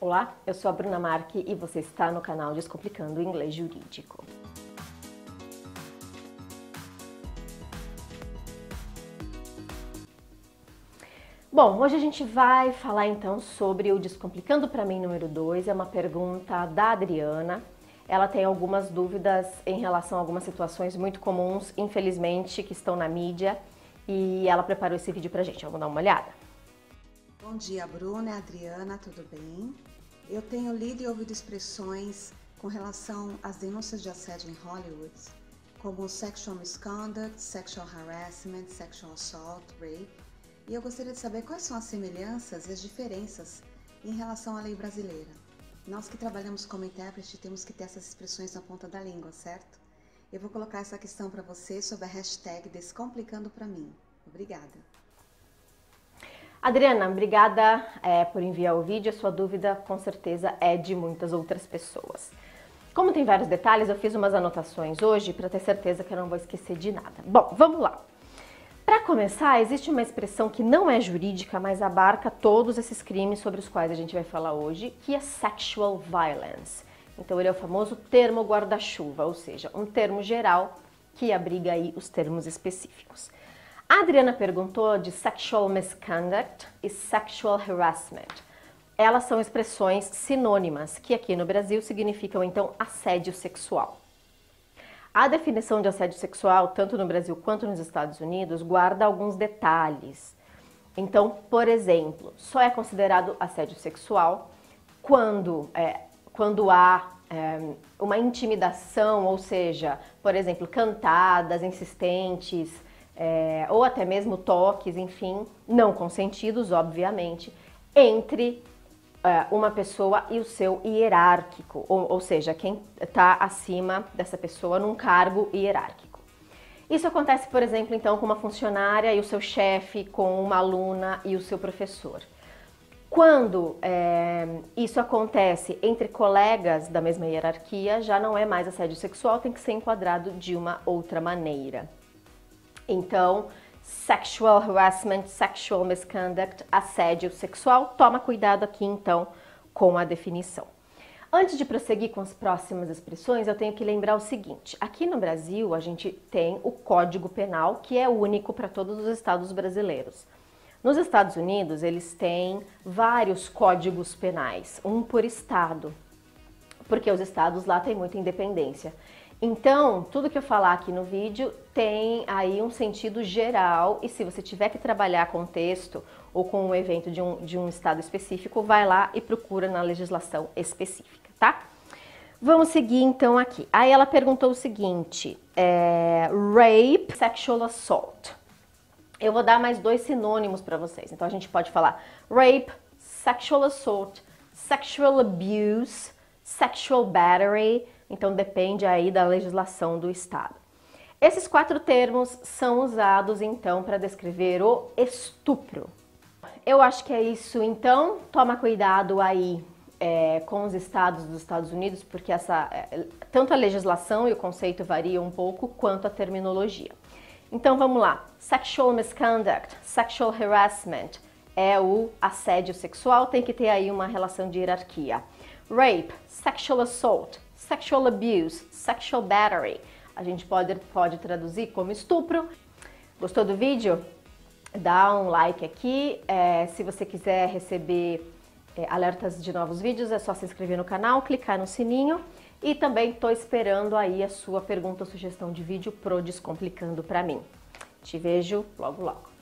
Olá, eu sou a Bruna Marque e você está no canal Descomplicando o Inglês Jurídico. Bom, hoje a gente vai falar então sobre o Descomplicando para mim número 2. É uma pergunta da Adriana. Ela tem algumas dúvidas em relação a algumas situações muito comuns, infelizmente, que estão na mídia. E ela preparou esse vídeo pra gente. Vamos dar uma olhada? Bom dia, Bruna Adriana, tudo bem? Eu tenho lido e ouvido expressões com relação às denúncias de assédio em Hollywood, como sexual misconduct, sexual harassment, sexual assault, rape, e eu gostaria de saber quais são as semelhanças e as diferenças em relação à lei brasileira. Nós que trabalhamos como intérprete temos que ter essas expressões na ponta da língua, certo? Eu vou colocar essa questão para você sob a hashtag Descomplicando para mim. Obrigada. Adriana, obrigada é, por enviar o vídeo. A sua dúvida, com certeza, é de muitas outras pessoas. Como tem vários detalhes, eu fiz umas anotações hoje para ter certeza que eu não vou esquecer de nada. Bom, vamos lá. Para começar, existe uma expressão que não é jurídica, mas abarca todos esses crimes sobre os quais a gente vai falar hoje, que é sexual violence. Então ele é o famoso termo guarda-chuva, ou seja, um termo geral que abriga aí os termos específicos. A Adriana perguntou de sexual misconduct e sexual harassment. Elas são expressões sinônimas que aqui no Brasil significam então assédio sexual. A definição de assédio sexual, tanto no Brasil quanto nos Estados Unidos, guarda alguns detalhes. Então, por exemplo, só é considerado assédio sexual quando, é, quando há é, uma intimidação, ou seja, por exemplo, cantadas insistentes, é, ou até mesmo toques, enfim, não consentidos, obviamente, entre é, uma pessoa e o seu hierárquico, ou, ou seja, quem está acima dessa pessoa num cargo hierárquico. Isso acontece, por exemplo, então, com uma funcionária e o seu chefe, com uma aluna e o seu professor. Quando é, isso acontece entre colegas da mesma hierarquia, já não é mais assédio sexual, tem que ser enquadrado de uma outra maneira. Então, sexual harassment, sexual misconduct, assédio sexual. Toma cuidado aqui então com a definição. Antes de prosseguir com as próximas expressões, eu tenho que lembrar o seguinte: aqui no Brasil a gente tem o Código Penal, que é único para todos os estados brasileiros. Nos Estados Unidos, eles têm vários códigos penais, um por estado, porque os estados lá têm muita independência. Então, tudo que eu falar aqui no vídeo tem aí um sentido geral e se você tiver que trabalhar com texto ou com um evento de um, de um estado específico, vai lá e procura na legislação específica, tá? Vamos seguir então aqui. Aí ela perguntou o seguinte: é, rape, sexual assault. Eu vou dar mais dois sinônimos para vocês. Então a gente pode falar rape, sexual assault, sexual abuse, sexual battery então depende aí da legislação do estado. Esses quatro termos são usados então para descrever o estupro. Eu acho que é isso então. Toma cuidado aí é, com os estados dos Estados Unidos, porque essa, é, tanto a legislação e o conceito variam um pouco quanto a terminologia. Então vamos lá. Sexual misconduct, sexual harassment é o assédio sexual, tem que ter aí uma relação de hierarquia. Rape, sexual assault, sexual abuse, sexual battery. A gente pode, pode traduzir como estupro. Gostou do vídeo? Dá um like aqui. É, se você quiser receber é, alertas de novos vídeos, é só se inscrever no canal, clicar no sininho. E também estou esperando aí a sua pergunta ou sugestão de vídeo pro Descomplicando para mim. Te vejo logo logo.